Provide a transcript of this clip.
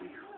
weird.